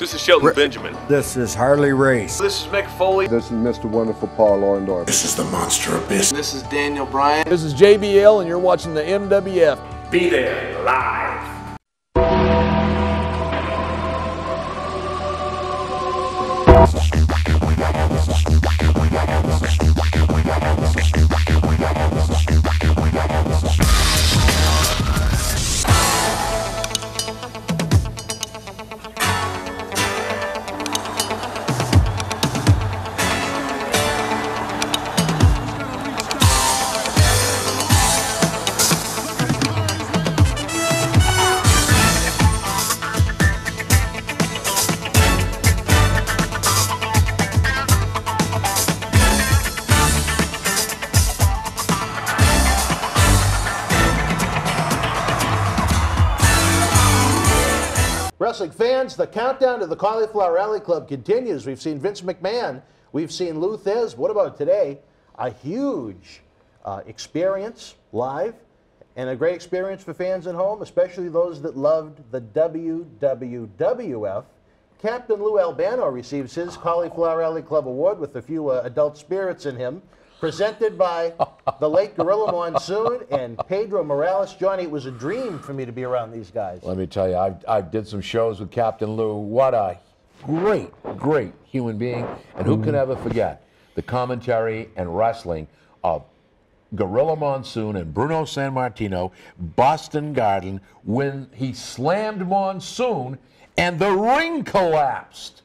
This is Shelton Benjamin. This is Harley Race. This is Mick Foley. This is Mr. Wonderful Paul Orndorff. This is the Monster Abyss. This is Daniel Bryan. This is JBL, and you're watching the MWF. Be there live. Wrestling fans, the countdown to the Cauliflower Alley Club continues. We've seen Vince McMahon, we've seen Lou Thesz. What about today? A huge uh, experience live and a great experience for fans at home, especially those that loved the WWWF. Captain Lou Albano receives his Cauliflower Alley Club Award with a few uh, adult spirits in him. Presented by the late Gorilla Monsoon and Pedro Morales. Johnny, it was a dream for me to be around these guys. Let me tell you, I, I did some shows with Captain Lou. What a great, great human being. And who can mm. ever forget the commentary and wrestling of Gorilla Monsoon and Bruno Sammartino, Boston Garden, when he slammed Monsoon and the ring collapsed.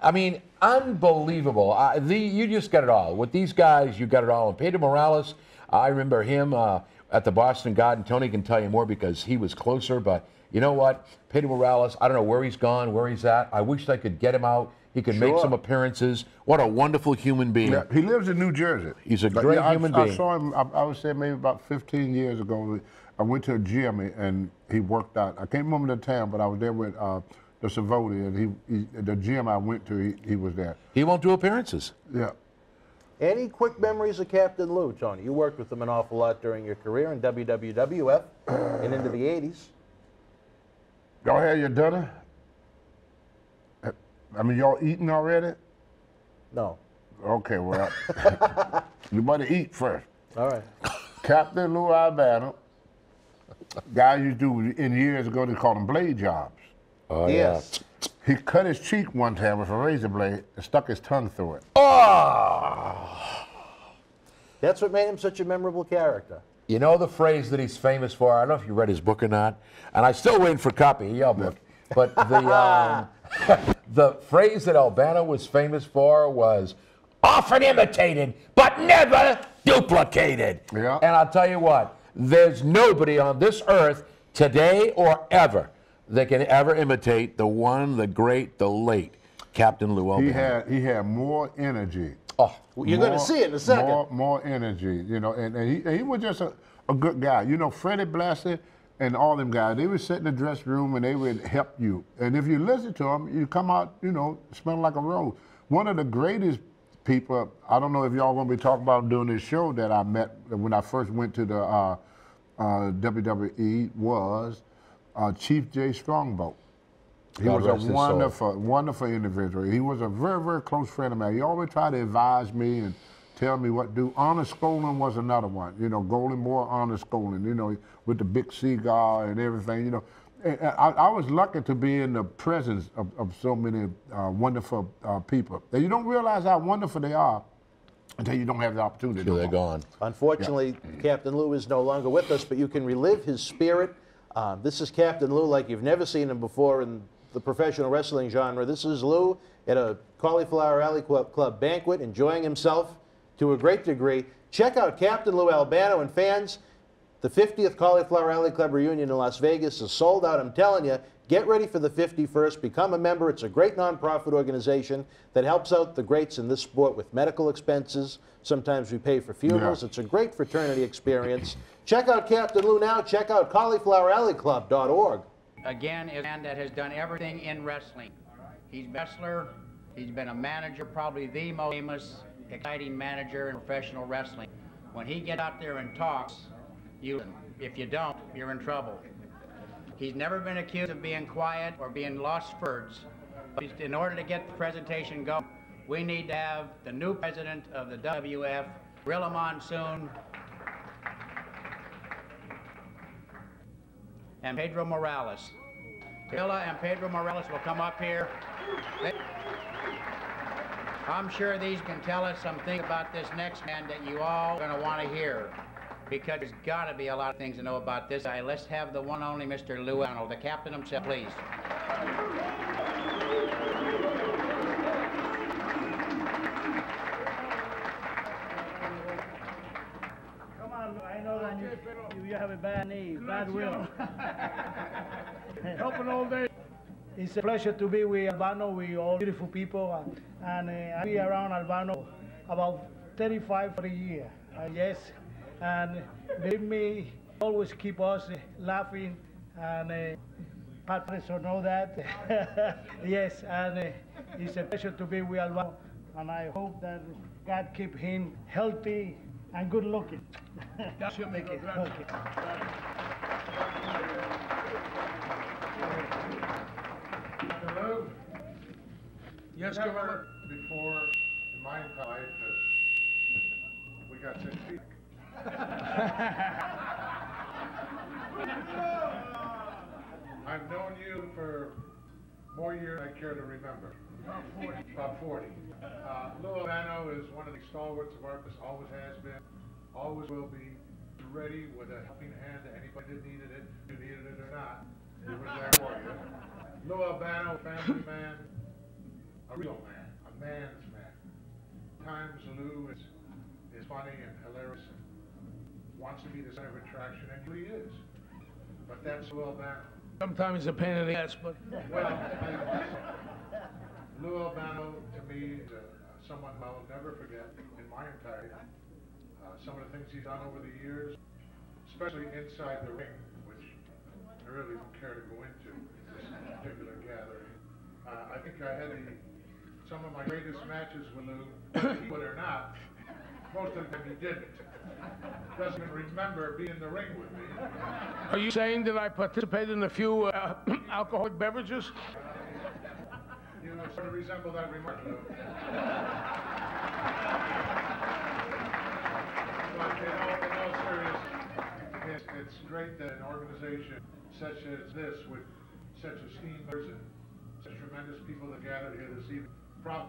I mean, unbelievable. Uh, the, you just got it all. With these guys, you got it all. And Pedro Morales, I remember him uh, at the Boston Garden. Tony can tell you more because he was closer. But you know what? Pedro Morales, I don't know where he's gone, where he's at. I wish I could get him out. He could make some appearances. What a wonderful human being. Yeah, he lives in New Jersey. He's a But, great yeah, I- human I, being. I saw him, I, I would say maybe about 15 years ago. I went to a gym and he worked out. I can't remember the town, but I was there with uh, the Savoldi, and he, he, the gym I went to, he, he was there. He won't do appearances. Yeah. Any quick memories of Captain Lou, Tony? You worked with him an awful lot during your career in WWWF and into the 80s. Y'all had your dinner? I mean, y'all eating already? No. Okay, well, you better eat first. All right. Captain Lou Albano, guy you do in years ago, they called him blade jobs. Oh, yes. He cut his cheek one time with a razor blade and stuck his tongue through it. That's what made him such a memorable character. You know the phrase that he's famous for? I don't know if you read his book or not, and I still waiting for a copy of your book. But the um, the phrase that Albano was famous for was often imitated but never duplicated. Yeah. And I'll tell you what, there's nobody on this earth today or ever that can ever imitate the one, the great, the late Captain Lou Albano. He had he had more energy. oh, You're going to see it in a second. More, more energy, you know, and, and, he, and he was just a, a good guy. You know, Freddie Blassie and all them guys, they would sit in the dressing room and they would help you. And if you listen to them, you come out, you know, smelling like a rose. One of the greatest people, I don't know if y'all going to be talking about doing this show that I met when I first went to the uh, uh, WWE was uh, Chief Jay Strongbow. He God was a his soul. wonderful, wonderful individual. He was a very, very close friend of mine. He always tried to advise me and tell me what to do. Honest Scolding was another one. You know, Golden Moore, Honest Scolding, you know, with the big cigar and everything, you know. And I, I was lucky to be in the presence of, of so many uh, wonderful uh, people. And you don't realize how wonderful they are until you don't have the opportunity. till no they're more. gone. Unfortunately, Captain Lou is no longer with us, but you can relive his spirit. Uh, this is Captain Lou like you've never seen him before in the professional wrestling genre. This is Lou at a Cauliflower Alley Club, Club banquet, enjoying himself to a great degree. Check out Captain Lou Albano and fans. The 50th Cauliflower Alley Club reunion in Las Vegas is sold out. I'm telling you, get ready for the 51st. Become a member. It's a great nonprofit organization that helps out the greats in this sport with medical expenses. Sometimes we pay for funerals. Yeah. It's a great fraternity experience. Check out Captain Lou now. Check out caulifloweralleyclub.org. again is a man that has done everything in wrestling. He's a wrestler, he's been a manager, probably the most famous, exciting manager in professional wrestling. When he gets out there and talks, you if you don't, you're in trouble. He's never been accused of being quiet or being lost words. But in order to get the presentation going, we need to have the new president of the WWF, Rilla Monsoon, and Pedro Morales. Gorilla and Pedro Morales will come up here. They- I'm sure these can tell us some things about this next man that you all are going to want to hear. Because there's got to be a lot of things to know about this guy. Let's have the one only Mr. Lou Arnold, the captain himself, please. Come on, I know that you, you, have a bad knee, bad will. Helping all day. It's a pleasure to be with Albano, with all beautiful people, and, and uh, I be around Albano about 35 for a year. Uh, yes, and believe me, always keep us uh, laughing, and uh, Pat Patterson know that. yes, and uh, it's a pleasure to be with Albano, and I hope that God keep him healthy and good looking. Your make it. Okay. Hello? Yes, Gorilla. Before, in my entire we got six feet. I've known you for more years than I care to remember. About 40. About 40. Uh, Lou Albano is one of the stalwarts of business, always has been, always will be, ready with a helping hand to anybody that needed it, you needed it or not. He was there for you. Lou Albano, family man, a real man, a man's man. Times Lou is, is funny and hilarious and wants to be the center of attraction, and he is. But that's Lou Albano. Sometimes a pain in the ass, but Well, Lou Albano, to me, is a, someone I'll never forget in my entire life. Uh, some of the things he's done over the years, especially inside the ring, which I really don't care to go into this particular gathering. Uh, I think I had the, some of my greatest matches with Lou, he would or not, most of the time he didn't. Doesn't even remember being in the ring with me. are you saying that I participated in a few uh, alcoholic beverages? You sort of resemble that remark. But in all, in all seriousness, it's, it's great that an organization such as this, with such esteemed and such tremendous people that gathered here this evening,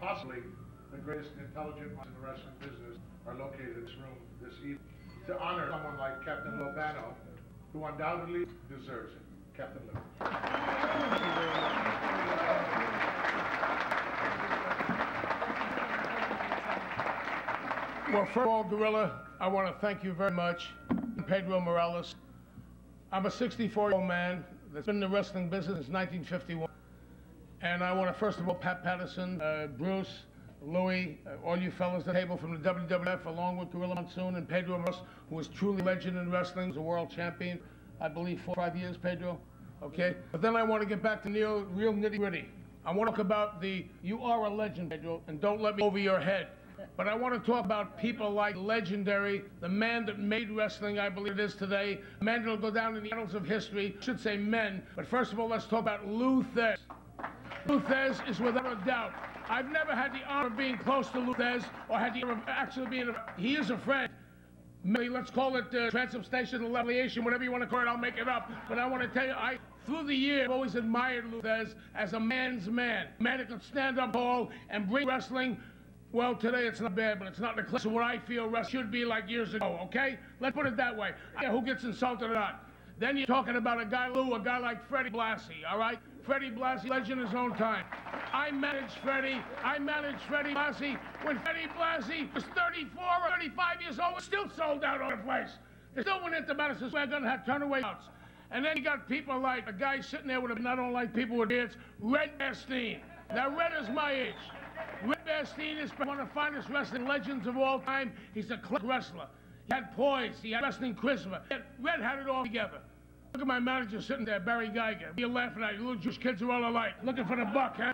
possibly the greatest intelligent minds in the wrestling business, are located in this room this evening to honor someone like Captain Lou Albano, who undoubtedly deserves it. Captain Lou. Well, first of all, Gorilla, I want to thank you very much. Pedro Morales. I'm a 64-year-old man that's been in the wrestling business since 1951. And I want to, first of all, Pat Patterson, uh, Bruce, Louie, uh, all you fellas at the table from the WWF, along with Gorilla Monsoon and Pedro Morales, who was truly a legend in wrestling, was a world champion, I believe, four or five years, Pedro. Okay? But then I want to get back to the real nitty-gritty. I want to talk about the, you are a legend, Pedro, and don't let me over your head. But I want to talk about people like legendary, the man that made wrestling, I believe it is today, a man that'll go down in the annals of history. I should say men. But first of all, let's talk about Lou Thesz. Lou Thesz is without a doubt. I've never had the honor of being close to Lou Thesz or had the honor of actually being a, he is a friend. Maybe let's call it uh, transubstantial affiliation, whatever you want to call it, I'll make it up. But I want to tell you, I, through the years, I've always admired Lou Thesz as a man's man. Man that could stand up tall and bring wrestling well, today it's not bad, but it's not the class of what I feel wrestling should be like years ago, okay? Let's put it that way. Who gets insulted or not. Then you're talking about a guy, Lou, a guy like Freddie Blassie, all right? Freddie Blassie, legend in his own time. I managed Freddie. I managed Freddie Blassie when Freddie Blassie was 34 or 35 years old, still sold out all the place. They still went into Madison Square Garden and had turnaway outs. And then you got people like a guy sitting there with a, don't like people with beards, Red Bastien. Now, Red is my age. Red Bastien is one of the finest wrestling legends of all time. He's a club wrestler. He had poise. He had wrestling charisma. Red had it all together. Look at my manager sitting there, Barry Geiger. You're laughing at you. Little Jewish kids are all alike. Looking for the buck, huh?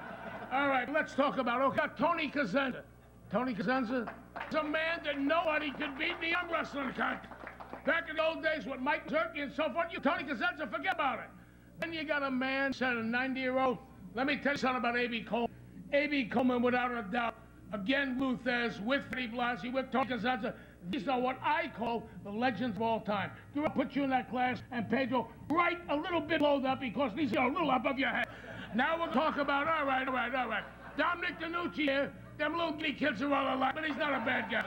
All right, let's talk about okay, Tony Cosenza. Tony Cosenza is a man that nobody could beat in the arm wrestling cut. Back in the old days with Mike Zerky and so forth, you Tony Cosenza, forget about it. Then you got a man, said a 90-year-old Let me tell you something about A.B. Coleman. A.B. Coleman, without a doubt, again, Lou Thesz, with Freddie Blassie, with Tony Costanza, these are what I call the legends of all time. Do I put you in that class? And Pedro, right a little bit below that because these are a little above your head. Now we'll talk about, all right, all right, all right. Dominic DeNucci here. Them little bitty kids are all alike, but he's not a bad guy.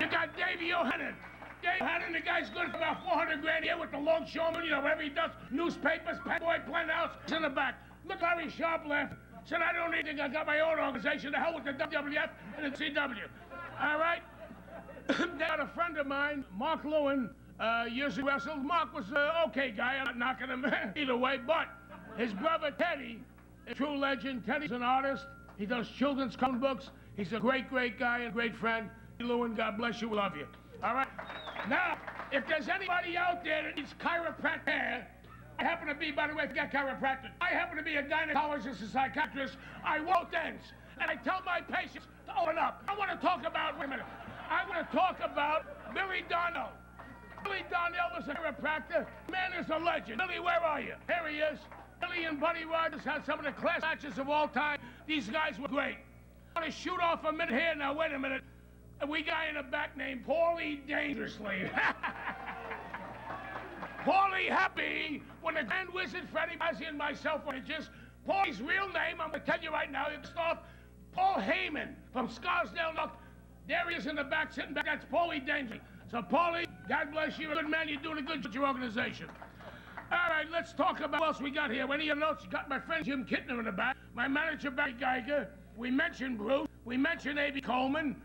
You got Davey O'Hannon. Dave O'Hannon, the guy's good for about 400 grand a year with the longshoreman, you know, whatever he does. Newspapers, Playboy, House, in the back. Look, Larry Sharpe left. Said, I don't need to, I got my own organization. The hell with the WWF and the CW. All right? got a friend of mine, Mark Lewin, uh, years ago wrestled. Mark was an okay guy. I'm not knocking him either way, but his brother Teddy, a true legend. Teddy's an artist. He does children's comic books. He's a great, great guy and great friend. Lewin, God bless you. We love you. All right? Now, if there's anybody out there that needs chiropractic I happen to be, by the way, forget chiropractic. I happen to be a gynecologist and psychiatrist. I won't dance. And I tell my patients to open up. I want to talk about, a minute. I want to talk about Billy Darnell. Billy Darnell was a chiropractor. Man is a legend. Billy, where are you? Here he is. Billy and Buddy Rogers had some of the class matches of all time. These guys were great. I want to shoot off a minute here. Now, wait a minute. We got in the back named Paulie Dangerously. Paulie Happy, when the Grand Wizard Freddie Blassie and myself were just Paulie's real name, I'm going to tell you right now, it's off Paul Heyman from Scarsdale, North. There he is in the back, sitting back. That's Paulie Dangerously. So, Paulie, God bless you. Good man. You're doing a good job with your organization. All right, let's talk about what else we got here. Any of you notes, you got my friend Jim Kettner in the back, my manager Barry Geiger. We mentioned Bruce. We mentioned A.B. Coleman.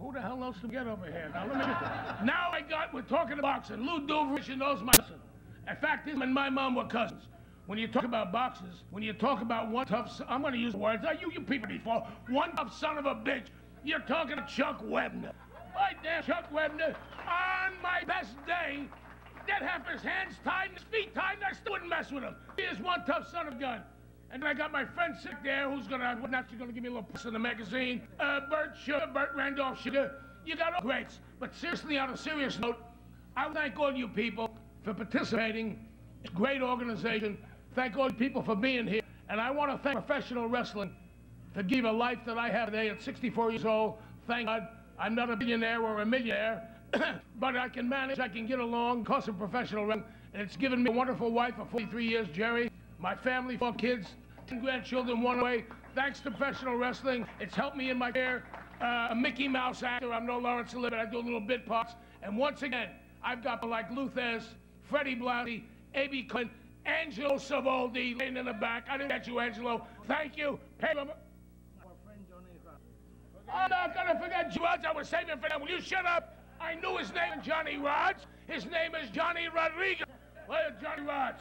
Who the hell else we get over here? Now, let me now I got, we're talking about boxing. Lou Duvich knows my cousin. In fact, him and my mom were cousins. When you talk about boxes, when you talk about one tough, I'm going to use words, I you, you people before, one tough son of a bitch, you're talking to Chuck Wepner. My damn Chuck Wepner, on my best day, that have his hands tied and his feet tied, and I still wouldn't mess with him. He is one tough son of a gun. And then I got my friend sick there who's gonna, naturally gonna give me a little push in the magazine. Uh, Bert Sugar, Bert Randolph Sugar. You got all greats. But seriously, on a serious note, I thank all you people for participating. Great organization. Thank all you people for being here. And I want to thank professional wrestling for giving a life that I have today at 64 years old. Thank God I'm not a billionaire or a millionaire, but I can manage, I can get along because of professional wrestling. And it's given me a wonderful wife for 43 years, Jerry. My family, four kids, 10 grandchildren, one way. Thanks to professional wrestling, it's helped me in my career. Uh, a Mickey Mouse actor. I'm no Laurence Olivier. I do a little bit parts. And once again, I've got like Lou Thesz, Freddie Blassie, A.B. Clint, Angelo Savoldi laying in the back. I didn't get you, Angelo. Thank you. Hey, I'm not gonna forget Rodz. I was saving for that. Will you shut up? I knew his name Johnny Rodz. His name is Johnny Rodriguez. Well, Johnny Rodz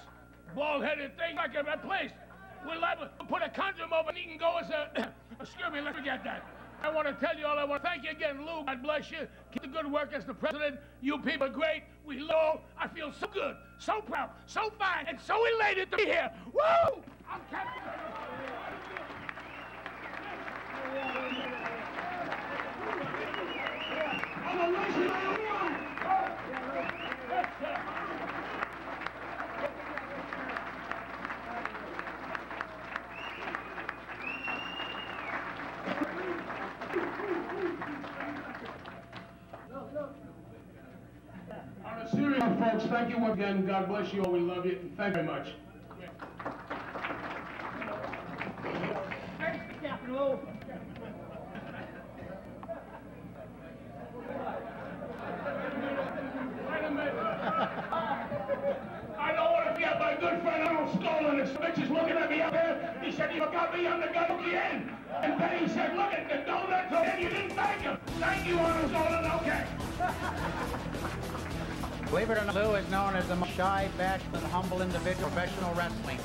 bald-headed thing like a place. We'll put a condom over and he can go as a... Excuse me, let's forget that. I want to tell you all, I want to thank you again, Lou. God bless you. Keep the good work as the president. You people are great. We love. I feel so good, so proud, so fine, and so elated to be here. Woo! I'm Captain... serious note, folks, thank you again. God bless you all. We love you. Thank you very much. I don't want to forget my good friend Arnold Skaaland. This bitch is looking at me He said, you forgot me, I'm the the end. And then he said, look at the donuts, and you didn't thank him. Thank you, Arnold Skaaland. Okay. Believe it or not, Lou is known as the most shy, bashful, and humble individual professional wrestling.